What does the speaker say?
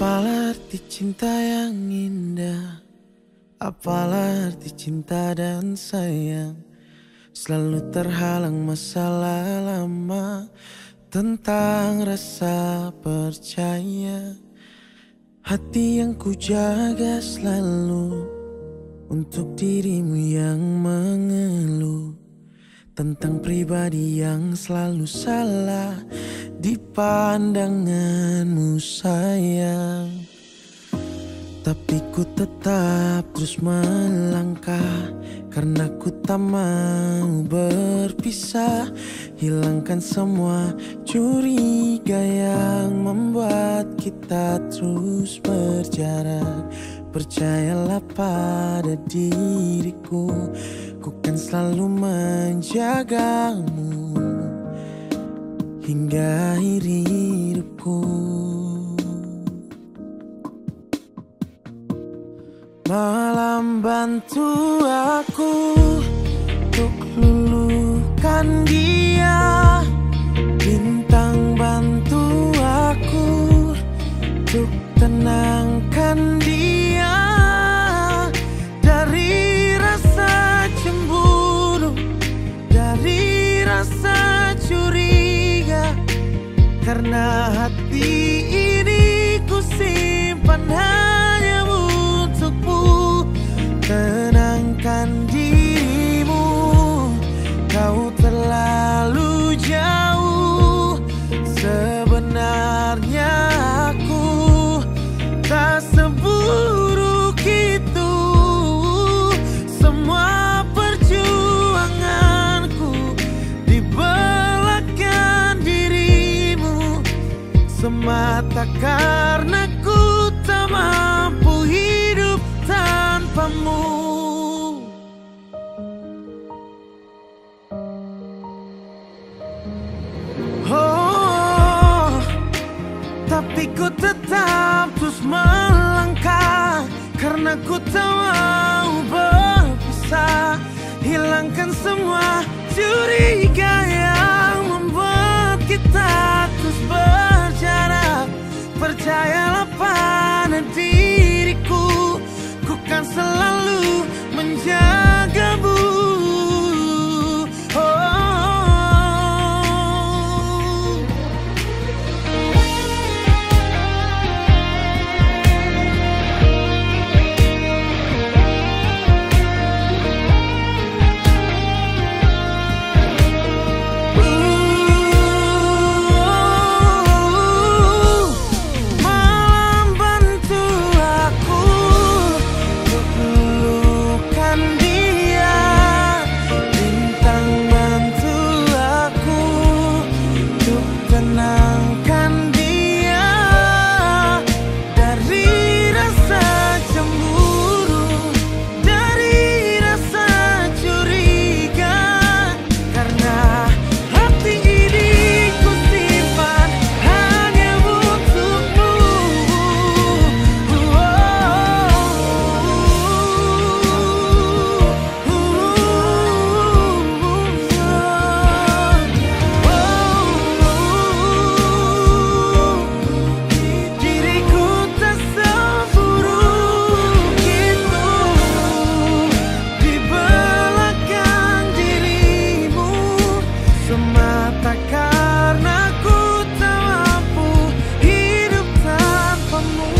Apalah arti cinta yang indah? Apalah arti cinta dan sayang? Selalu terhalang masalah lama Tentang rasa percaya. Hati yang ku jaga selalu Untuk dirimu yang mengeluh. Tentang pribadi yang selalu salah di pandanganmu sayang. Tapi ku tetap terus melangkah Karena ku tak mau berpisah. Hilangkan semua curiga yang membuat kita terus berjarak. Percayalah pada diriku Ku kan selalu menjagamu hingga akhir hidupku Malam bantu aku Untuk luluhkan dia Karena hati ini ku simpan hanya Karena ku tak mampu hidup tanpamu. Oh, tapi ku tetap terus melangkah Karena ku tak mau berpisah. Hilangkan semua curiga amor.